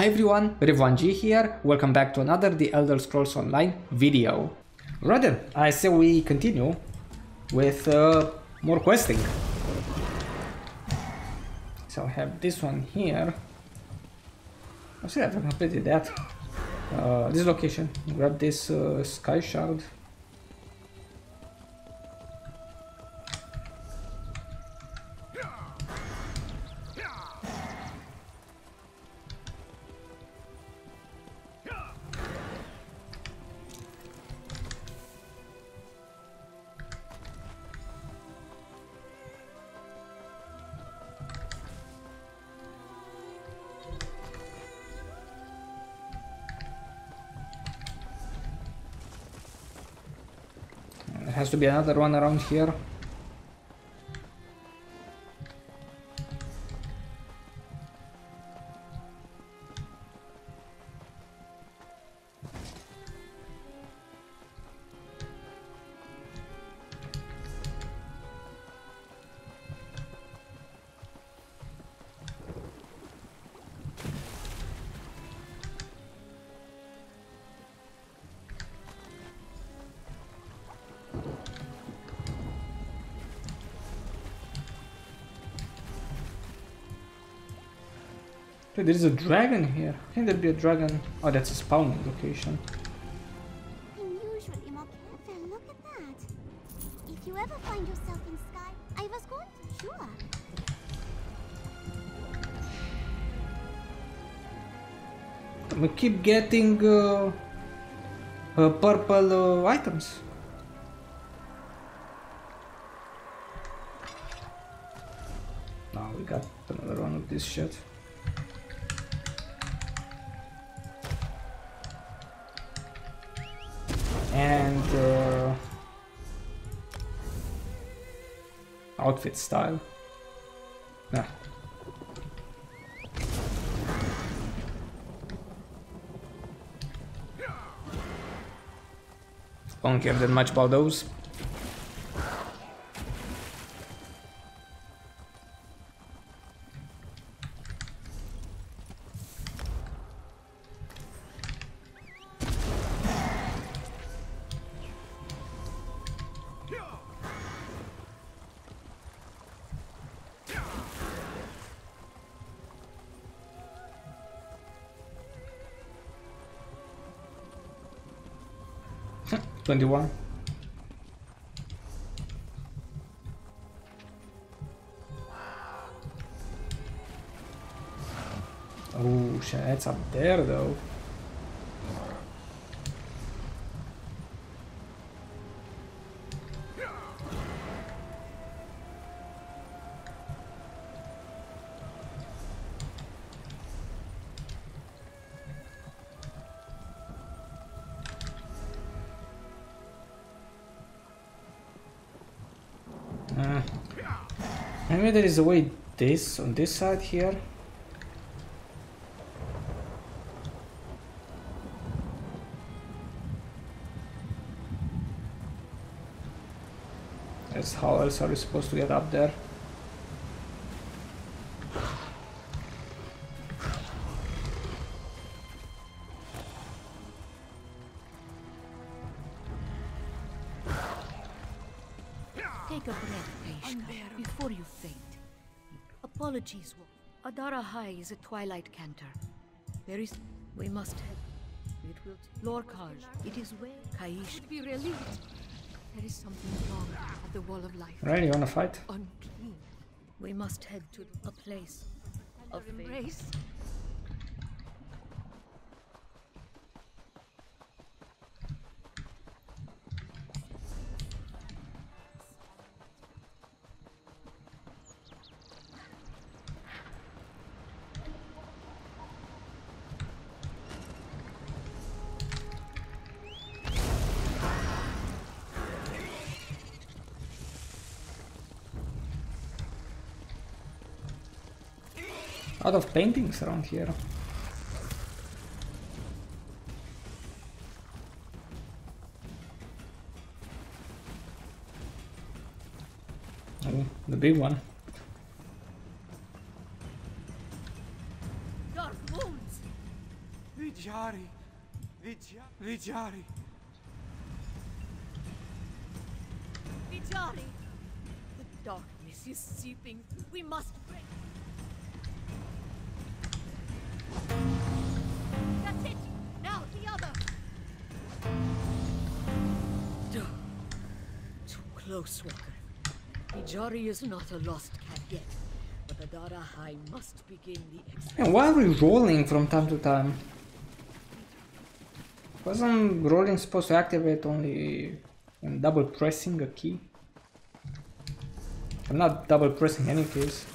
Hi everyone, Revanji here, welcome back to another The Elder Scrolls Online video. Then, I say we continue with uh, more questing. So I have this one here. I still haven't completed that. Uh, this location, grab this uh, sky shard. To be another one around here. Dude, there's a dragon here. Can there be a dragon? Oh, that's a spawning location. Unusually more careful. Look at that. If you ever find yourself in sky, I was going to sure. We keep getting uh, uh, purple uh, items. Now we got another one of this shit. Outfit style. Nah. Don't care that much about those. Twenty-one. Oh shit, that's up there though. Uh, maybe there is a way this on this side here. That's how else are we supposed to get up there? Apologies, Adara High is a twilight canter. There is... We must head. It will... Lorkhaj, it is where Kaish... be relieved. There is something wrong at the Wall of Life. Right, you wanna fight? Unclean. We must head to a place of embrace. Lot of paintings around here. Oh, the big one. Dark wounds. Vijari! Vijari! Vijari! Vijari! The darkness is seeping. We close, Walker. Is not a lost cat yet, but Adara High must begin the And why are we rolling from time to time? Wasn't rolling supposed to activate only when double pressing a key? I'm not double pressing any keys.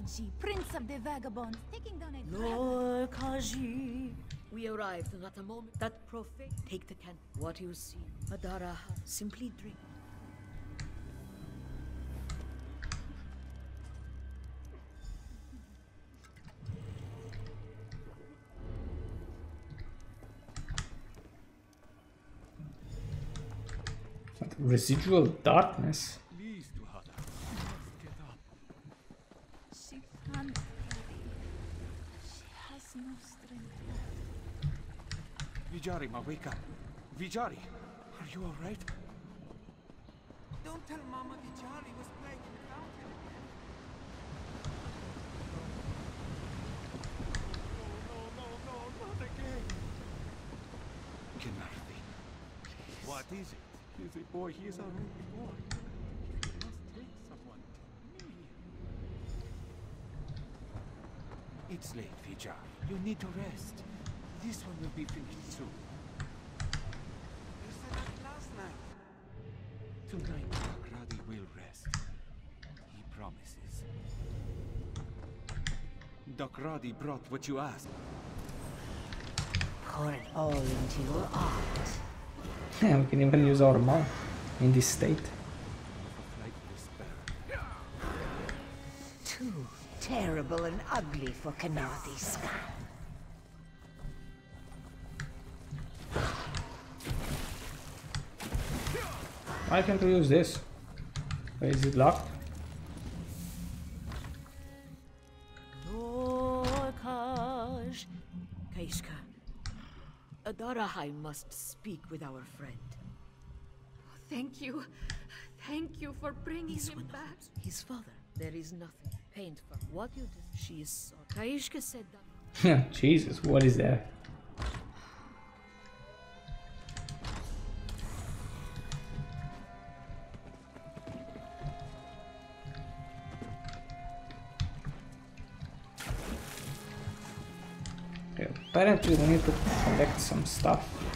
Zaji, Prince of the Vagabonds, taking down a. Lorkhaj. We arrived not a moment. That prophet... Take the can. What you see. Adara. Simply drink. Residual darkness. Please, Duhada. Get up. She can't carry. She has no strength left. Vijari, ma, wake up. Vijari, are you alright? Don't tell Mama Vijari was playing in the fountain. No, no, no, no, not again. Kenardi. What is it? He's a boy. He is our only boy. You must take someone to me. It's late, Vijay. You need to rest. This one will be finished soon. You said that last night. Tonight, Radi will rest. He promises. Dokradi brought what you asked. Pour it all into your art. Yeah, we can even use our mouth in this state. Terrible and ugly for Kanathi's skull. Why can't we use this? Is it locked? Lorkhaj. Kaishka. Adarahai must speak with our friend. Thank you. Thank you for bringing He's him back. His father. There is nothing. Paint for what you did. She is sorry. Kaishka said that. Jesus, what is that? Apparently we need to collect some stuff.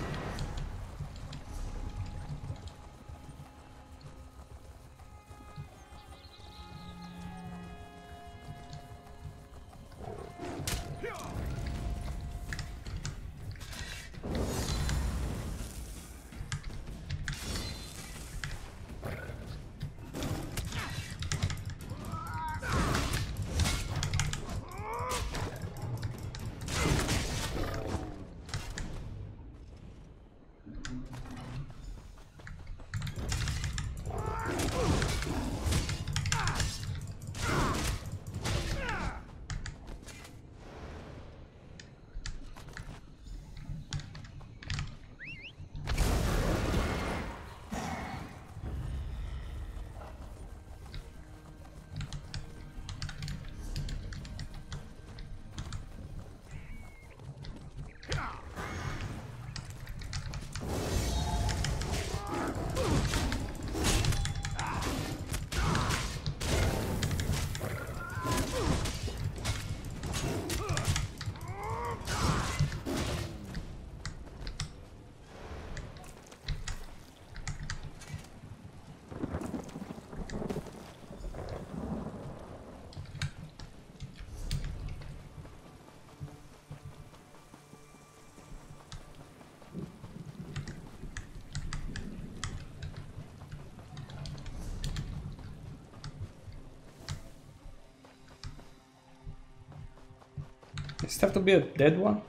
Is there to be a dead one?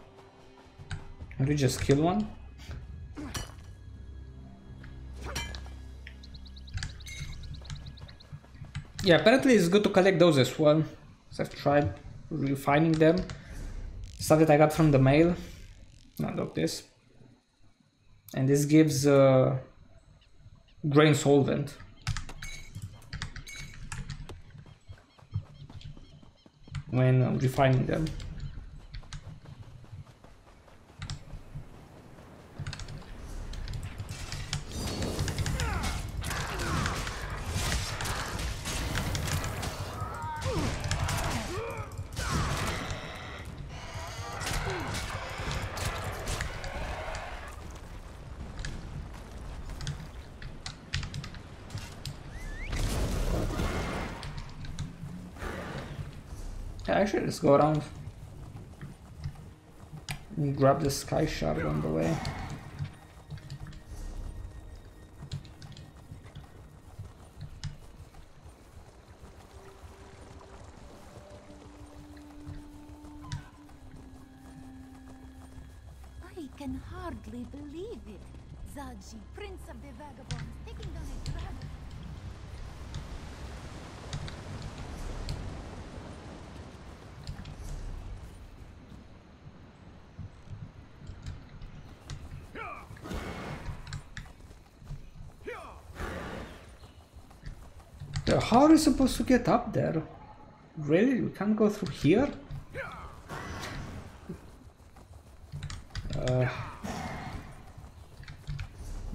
Can we just kill one? Yeah, apparently it's good to collect those as well. So I've tried refining them. Stuff that I got from the mail. Not look this. And this gives uh, grain solvent. When uh, refining them. Yeah, actually, let's go around. And grab the sky shard on the way. How are we supposed to get up there? Really? We can't go through here? Uh,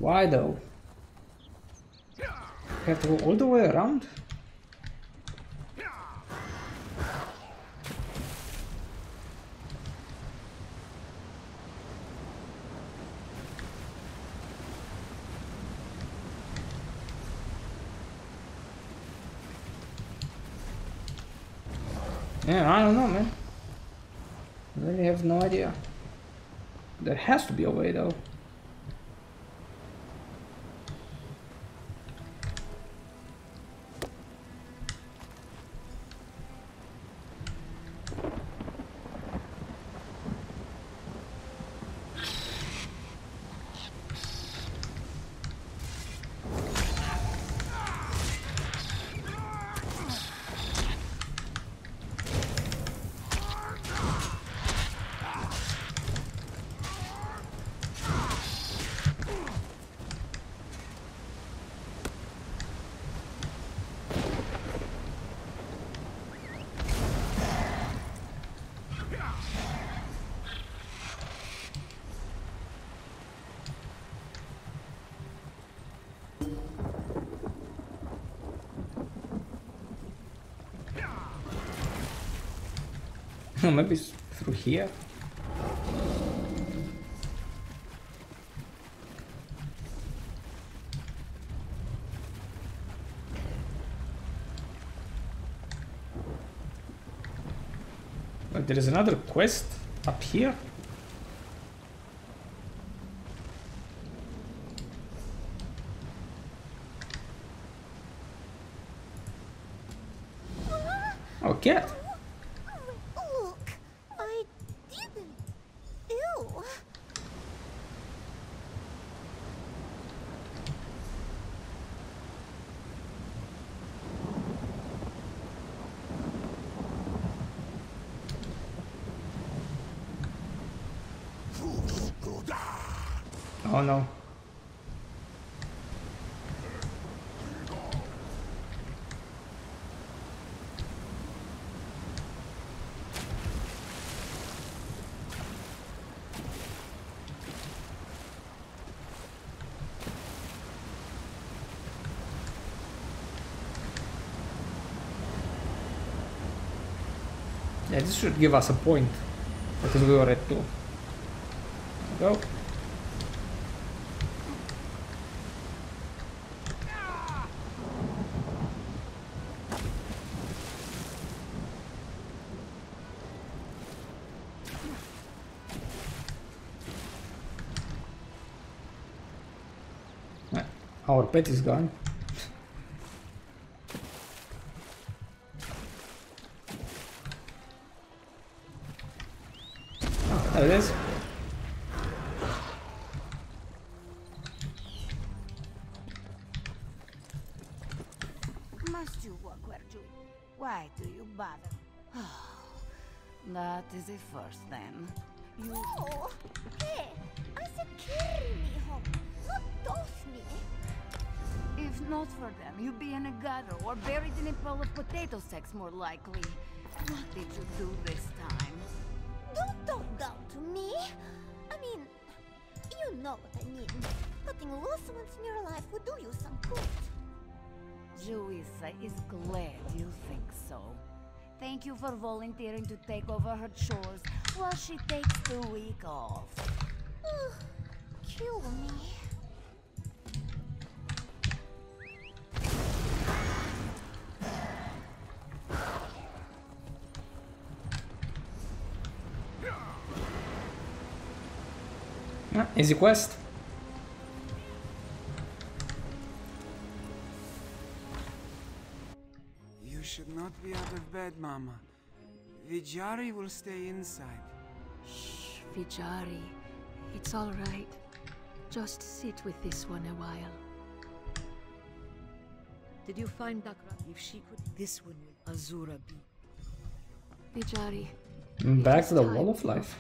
why though? We have to go all the way around? Yeah, I don't know, man. I really have no idea. There has to be a way, though. Maybe through here? But there is another quest up here? Oh. Look, I didn't. Ew. Oh no. Yeah, this should give us a point. Because we were at two. Go. Our pet is gone. Not for them, you'd be in a gutter or buried in a pile of potato sacks more likely. What did you do this time? Don't talk down to me. I mean, you know what I mean. Putting loose ones in your life would do you some good. Juisa is glad you think so. Thank you for volunteering to take over her chores while she takes the week off. Ugh, kill me. Easy quest. You should not be out of bed, Mama. Vijari will stay inside. Shh, Vijari. It's all right. Just sit with this one a while. Did you find Dakra? If she could, this one will Azura be. Vijari. Back to the wall of life.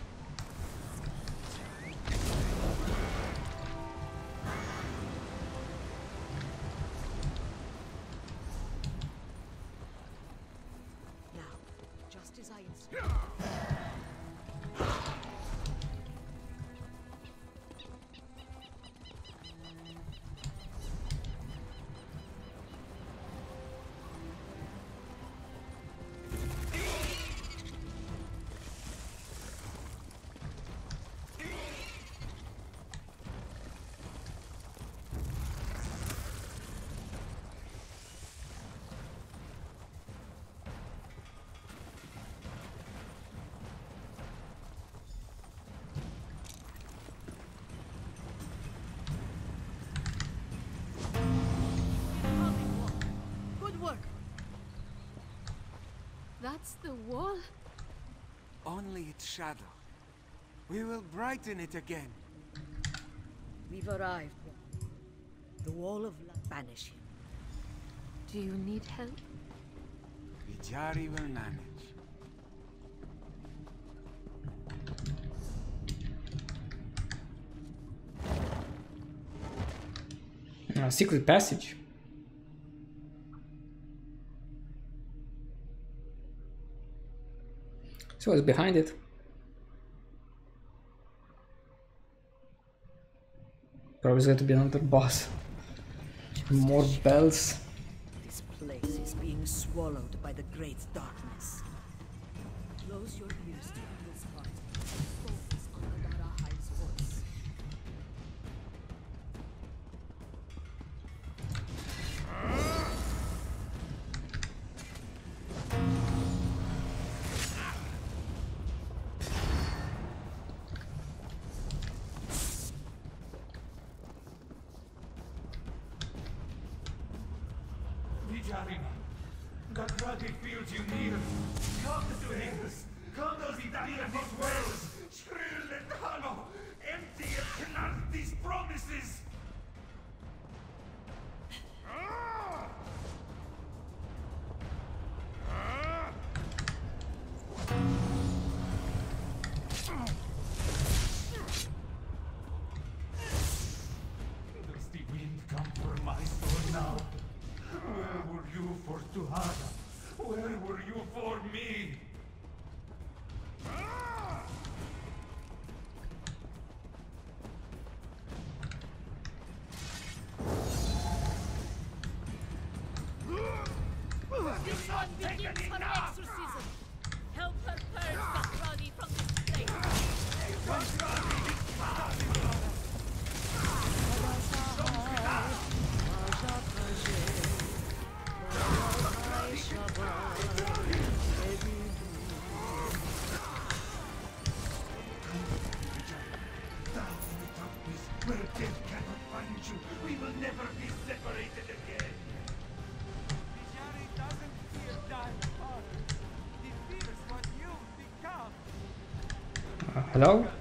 Shadow. We will brighten it again. We've arrived. The wall of light. Banish him. Do you need help? Vijari will manage. A secret passage. So what's behind it? Probably going to be another boss. More bells. This place is being swallowed by the great darkness. Vigiarima, Gagradi feels you near. Come to Hades. Come the Diana's wells. Shrill Letano. Empty and cannot these promises. Where death cannot find you, we will never be separated again. Vijari doesn't fear dying, father. He fears what you've become. Hello?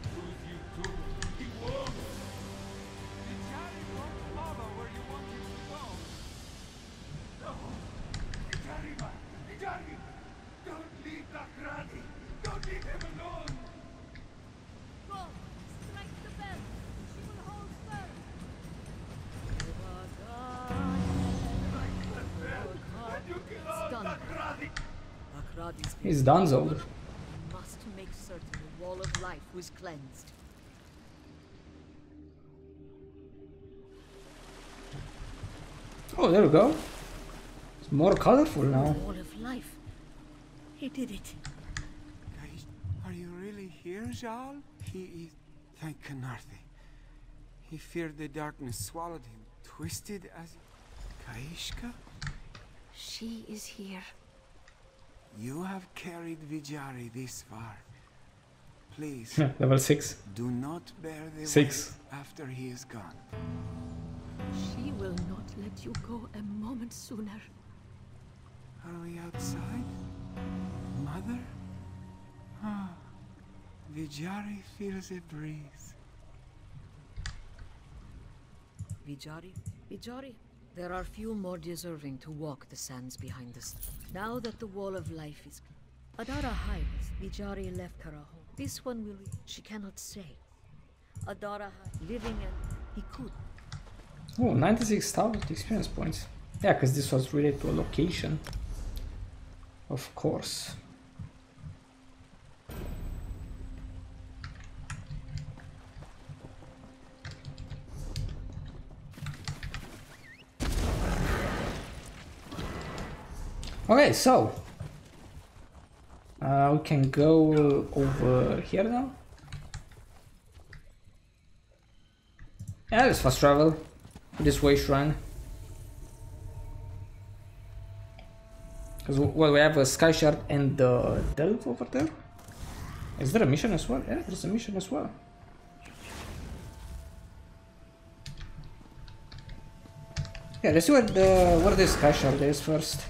He's done though. must make certain the wall of life was cleansed. Oh, there we go. It's more colorful now. Wall of life. He did it. Guys, are you really here, Jarl? He is. Thank Khenarthi. He feared the darkness swallowed him, twisted as. Kaishka? She is here. You have carried Vijari this far. Please, Level 6. do not bear the Six. after he is gone. She will not let you go a moment sooner. Are we outside? Mother? Ah, Vijari feels a breeze. Vijari, Vijari, there are few more deserving to walk the sands behind us. Now that the wall of life is. Adara hides. Vijari left her home. This one will. She cannot say. Adara hides. Living and. He could. Oh, 96,000 experience points. Yeah, because this was related to a location. Of course. Okay, so uh, we can go over here now. Yeah, let's fast travel this way shrine. Because well, we have a sky shard and the delve over there. Is there a mission as well? Yeah, there's a mission as well. Yeah, let's see what the where the sky shard is first.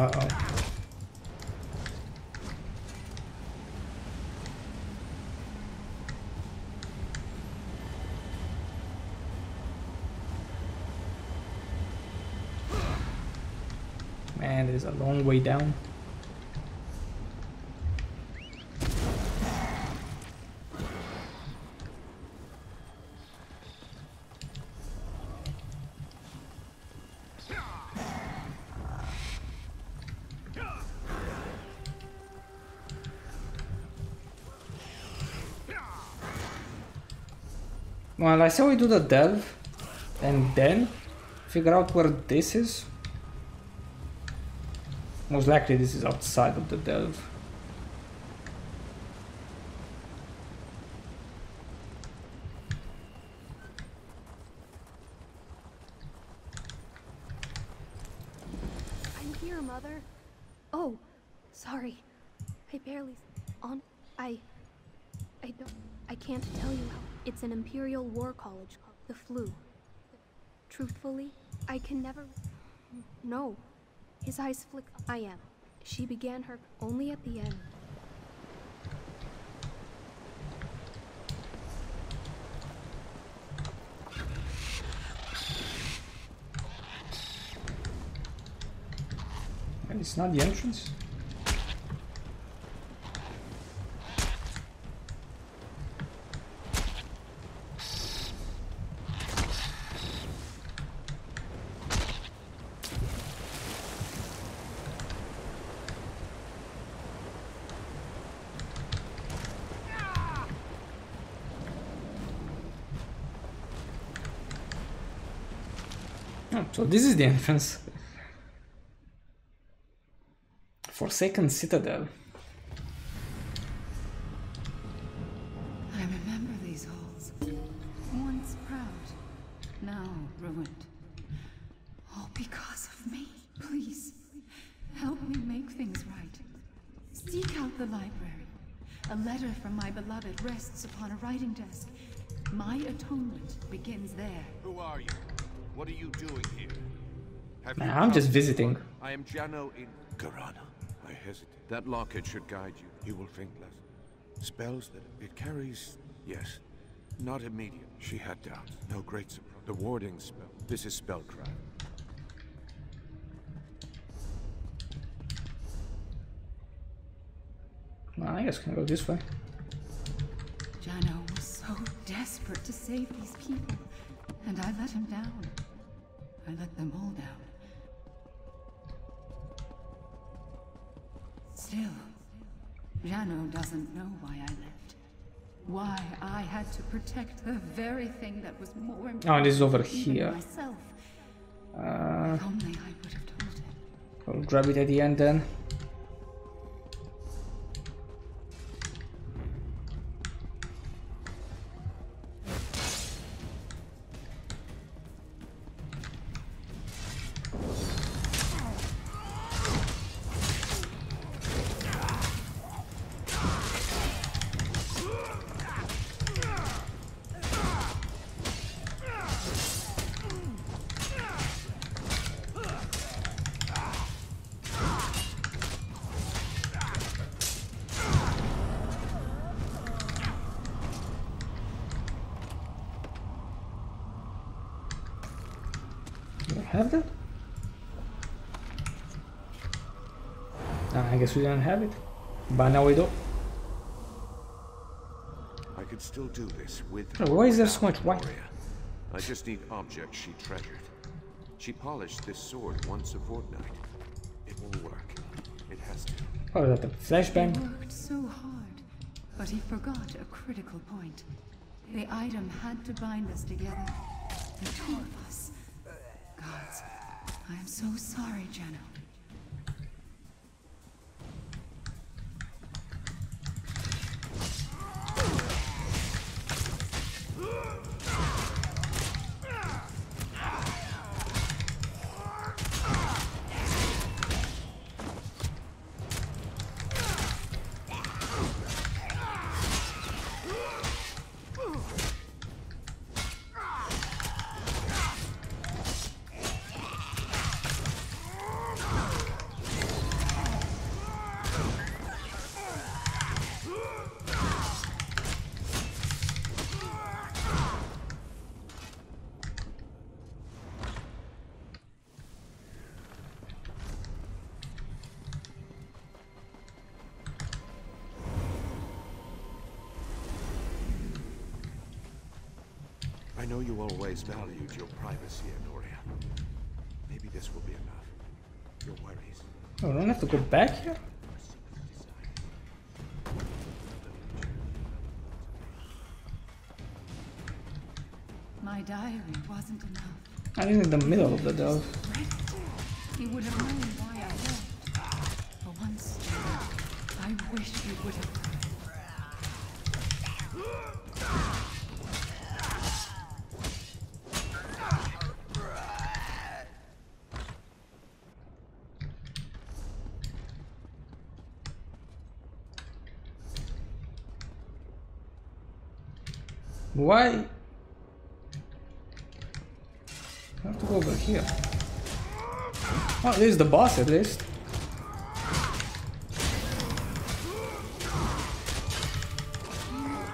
Uh oh. Man, it is a long way down. Well, I say we do the delve and then figure out where this is. Most likely this is outside of the delve. I'm here, Mother. Oh, sorry. I barely on. I. I don't. I can't tell you how. It's an Imperial War College called the Flu. Truthfully, I can never. No. His eyes flick. I am. She began her only at the end. And it's not the entrance? So this is the entrance. Forsaken Citadel. I remember these halls. Once proud, now ruined. All because of me. Please, help me make things right. Seek out the library. A letter from my beloved rests upon a writing desk. My atonement begins there. Who are you? What are you doing here? Have Nah, you I'm just visiting. I am Jano in Garana. I hesitate. That locket should guide you. You will think less. Spells that it carries, yes. Not immediate. She had doubts. No great surprise. The warding spell. This is spellcraft. Nah, I guess I can go this way. Jano was so desperate to save these people, and I let him down. I let them all down. Still, Jano doesn't know why I left. Why I had to protect the very thing that was more important Oh, this is over here. myself. Uh, only I would have told him. I'll grab it at the end then. I guess we didn't have it. But now we do. I could still do this with. Why is there so much white? Gloria. I just need objects she treasured. She polished this sword once a fortnight. It will work. It has to. Oh, that a flashbang? He worked so hard, but he forgot a critical point. The item had to bind us together. The two of us. Gods, I am so sorry, Jano. I know you always valued your privacy, Anoria. Maybe this will be enough. Your worries. Oh, I don't have to go back here? My diary wasn't enough. I'm in the middle of the delve. Oh, this is the boss at least.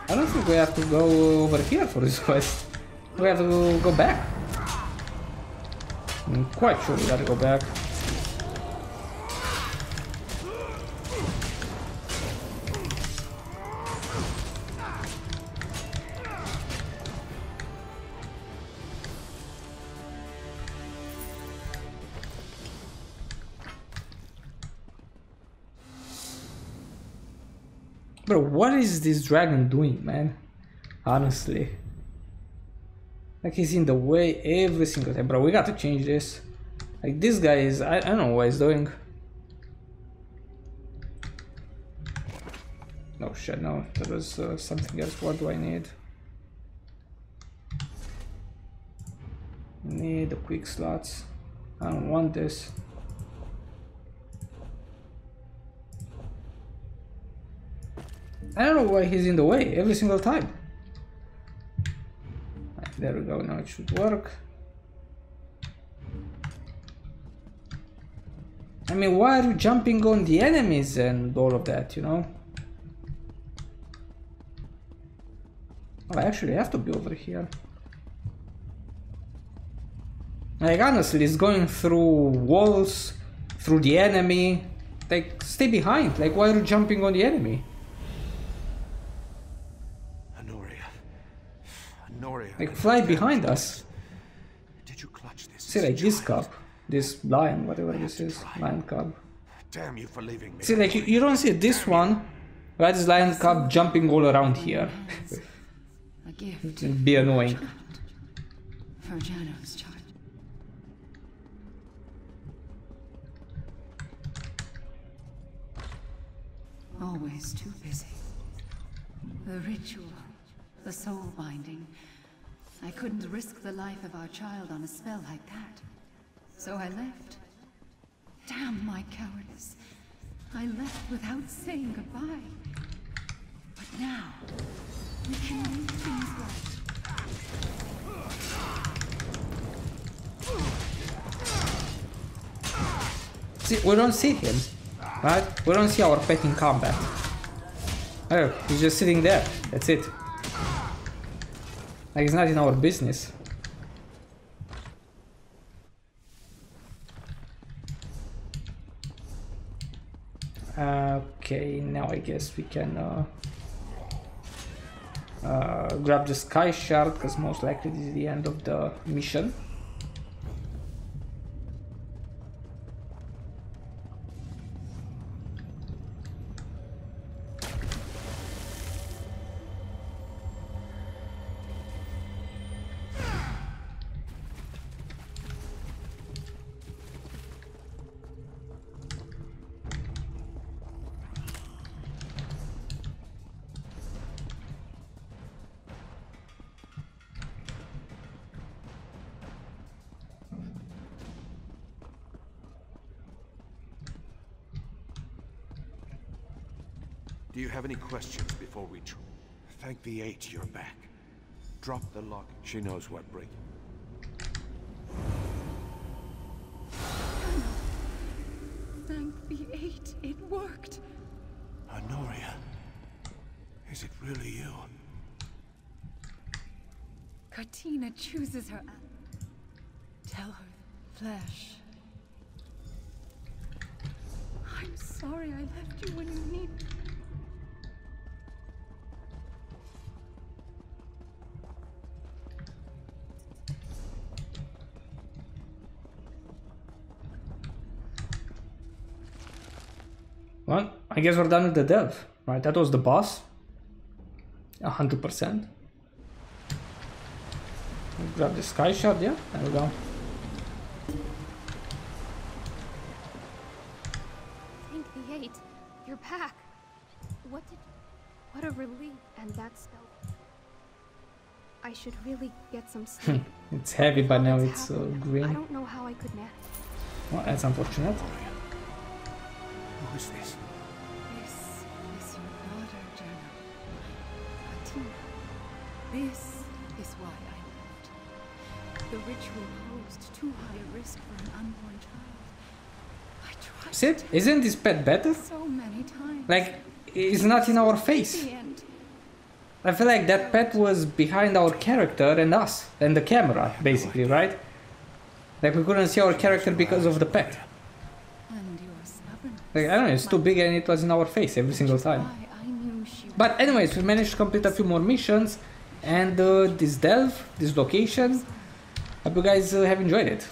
I don't think we have to go over here for this quest. We have to go back. I'm quite sure we gotta go back. Is this dragon doing, man? Honestly. Like he's in the way every single time. Bro, we got to change this. Like this guy is... I, I don't know what he's doing. No shit, no. There was uh, something else. What do I need? Need the quick slots. I don't want this. I don't know why he's in the way every single time. Right, there we go, now it should work. I mean, why are you jumping on the enemies and all of that, you know? Oh, I actually have to be over here. Like, honestly, it's going through walls, through the enemy. Like, stay behind. Like, why are you jumping on the enemy? Like, fly behind us. Did you clutch this? See, like, this cub. This lion, whatever this is. Lion cub. Damn you for leaving me. See, like, you, you don't see this one. Right, this lion cub jumping all around here. A gift. It'd be annoying. For Jano's child. Always too busy. The ritual, the soul binding. I couldn't risk the life of our child on a spell like that. So I left. Damn my cowardice. I left without saying goodbye. But now, we can make things right. See, we don't see him. Right? We don't see our pet in combat. Oh, he's just sitting there. That's it. Like, it's not in our business. Okay, now I guess we can uh, uh, grab the sky shard because most likely this is the end of the mission. Do you have any questions before we tr- Thank the eight you're back. Drop the lock. She knows what break. Thank the eight, it worked. Honoria. Is it really you? Katina chooses her. Tell her, flesh. I'm sorry I left you when you need. I guess we're done with the delve, right? That was the boss. Hundred percent. Grab the sky shard, yeah, there we go. Thank the eight. You're back. What did... What a relief. And that spell... I should really get some sleep. It's heavy, but now it's uh, happened? I green. don't know how I could manage. Well, that's unfortunate. Who is this? This This is why I left. The ritual posed too high a risk for an unborn child. I tried See, isn't this pet better? so many times. Like, it's not in our face. I feel like that pet was behind our character and us, and the camera, basically, right? Like we couldn't see our character because of the pet. And. Like, I don't know, it's too big and it was in our face every single time. Why I knew she But anyways, we managed to complete a few more missions, and uh, this delve, this location, hope you guys uh, have enjoyed it.